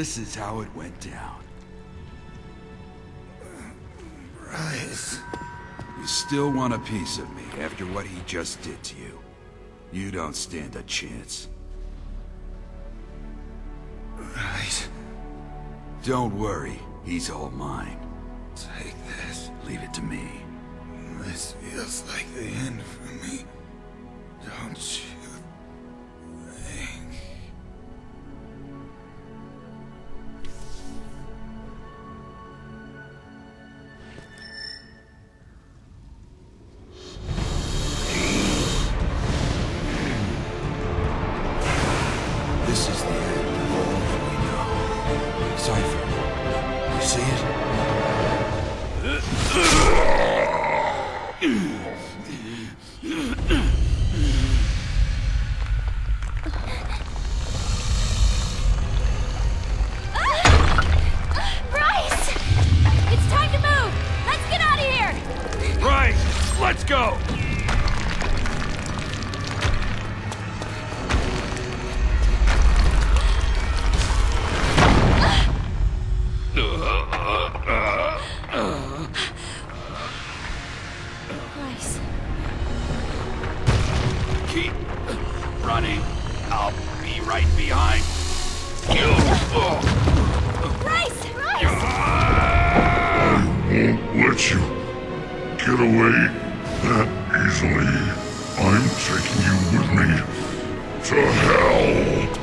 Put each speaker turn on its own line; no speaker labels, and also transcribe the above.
This is how it went down.
Rise.
You still want a piece of me after what he just did to you. You don't stand a chance.
Rise.
Don't worry, he's all mine.
Take this.
Leave it to me.
This feels like the end for me. Don't you
This is the end of all that we know. Cypher, you see it?
Bryce! It's time to move! Let's get out of here!
Right! Let's go!
Bryce.
Keep running. I'll be right behind you.
Bryce! Bryce!
won't let you get away that easily. I'm taking you with me to hell.